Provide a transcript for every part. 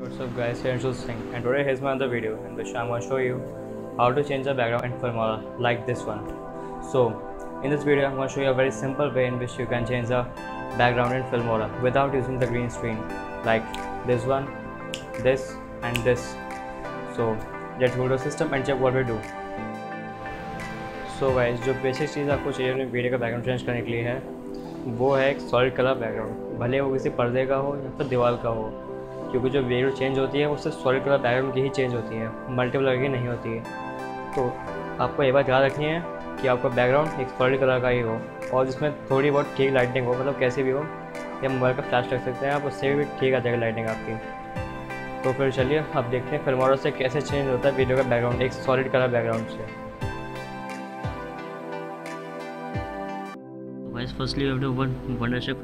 What's up guys, here Anshul Singh and today here's my other video in which I'm going to show you how to change the background in Filmora like this one. So in this video I'm going to show you a very simple way in which you can change the background in Filmora without using the green screen like this one, this and this. So let's go to the system and check what we do. So guys जो basic चीज़ आपको चाहिए अपनी video का background change करने के लिए है वो है एक सॉलिड कलर बैकग्राउंड भले वो किसी पर्दे का हो या फिर दीवार का हो क्योंकि जो वीडियो चेंज होती है, वो सिर्फ़ सॉलिड कलर बैकग्राउंड की ही चेंज होती है। मल्टीपल की नहीं होती। है तो आपको ये बात याद रखनी है कि आपका बैकग्राउंड एक सॉलिड कलर का ही हो और जिसमें थोड़ी बहुत ठीक लाइटिंग हो मतलब कैसी भी हो, या मोबाइल का फ्लैश रख सकते हैं आप, उससे भी ठीक आ जाएगा लाइटिंग आपकी। तो फिर चलिए, अब देखते हैं फिल्मोरा से कैसे चेंज होता है वीडियो का बैकग्राउंड एक सॉलिड कलर बैकग्राउंड से। To open wondership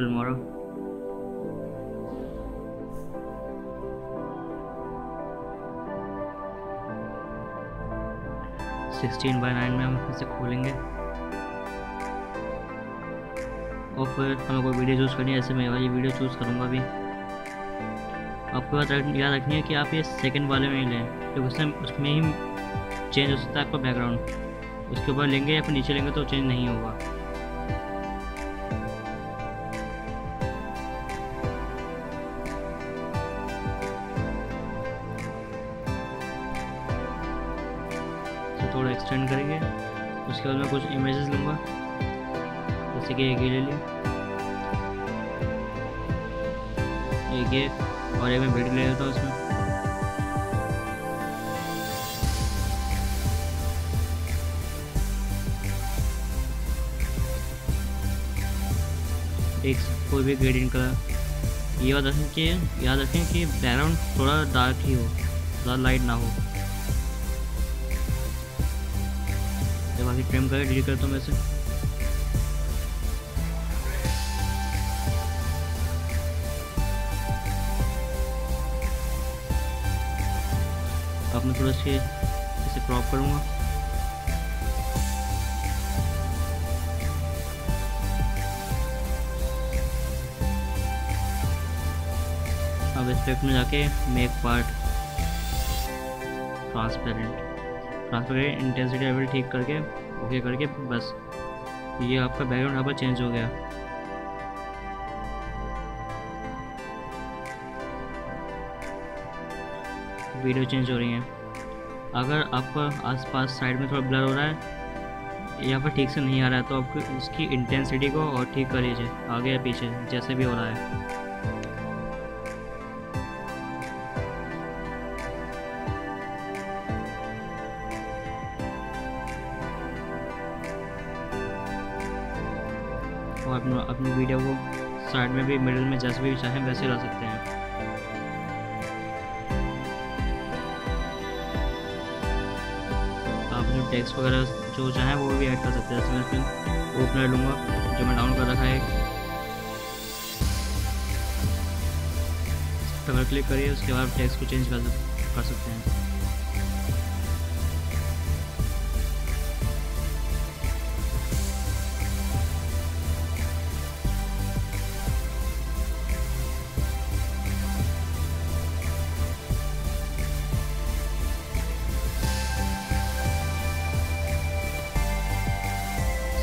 sixteen by nine में हम इसे खोलेंगे। और फिर हमें कोई वीडियो चूज़ करनी है, ऐसे मैं वाली वीडियो चूज़ करूँगा अभी आपको बात याद रखनी है कि आप ये सेकंड वाले में ही लें, क्योंकि उसमें उसमें ही चेंज हो सकता है आपका बैकग्राउंड उसके ऊपर लेंगे या फिर नीचे लेंगे तो चेंज नहीं होगा। थोड़ा एक्सटेंड करेंगे। उसके बाद मैं कुछ इमेजेस लूँगा। जैसे कि एक ये ले लिया एक ये और एक मैं वीडियो ले लेता हूँ उसमें एक कोई भी ग्रेडियंट कलर ये बात रखें कि, याद रखें कि बैकग्राउंड थोड़ा डार्क ही हो ज़्यादा लाइट ना हो। जब बाकी ट्रिम करके डिलीट करता हूँ मैं इसे। अब मैं थोड़ा सी इसे क्रॉप करूँगा। अब इफ़ेक्ट में जाके make part transparent transparent intensity level ठीक करके ओके करके, बस। ये आपका बैकग्राउंड यहाँ पर चेंज हो गया। वीडियो चेंज हो रही है। अगर आपका आसपास साइड में थोड़ा ब्लर हो रहा है, या फिर ठीक से नहीं आ रहा है तो आपको उसकी इंटेंसिटी को और ठीक कर लीजिए आगे या पीछे, जैसे भी हो रहा है। अपना, अपनी वीडियो को साइड में भी मिडिल में जैसे भी चाहें, वैसे ला सकते हैं। आप अपने टेक्स्ट वगैरह जो चाहें, वो भी ऐड कर सकते हैं। जैसे मैं ओपनर लूँगा, जो मैं डाउन कर रखा है। डबल क्लिक करिए, उसके बाद टेक्स्ट को चेंज कर सकते हैं।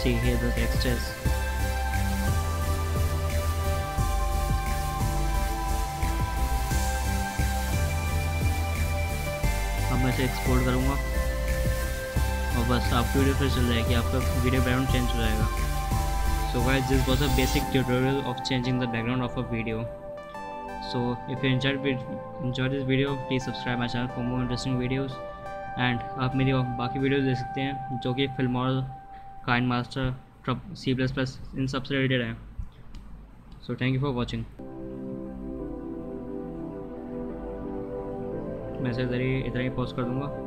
See here the text is अब मैं इसे एक्सपोर्ट करूँगा। और बस आपकी वीडियो फिर चल जाएगी आपका वीडियो बैकग्राउंड चेंज हो जाएगा। So guys this was a basic tutorial of changing the background of a video so if you enjoyed enjoyed this video, please subscribe my channel for more interesting videos. And आप मेरी बाकी videos देख सकते हैं, जो कि film और KineMaster C plus plus इन सबसे रिलेटेड है so thank you for watching message ज़रिए ही इधर ही पोस्ट कर दूँगा।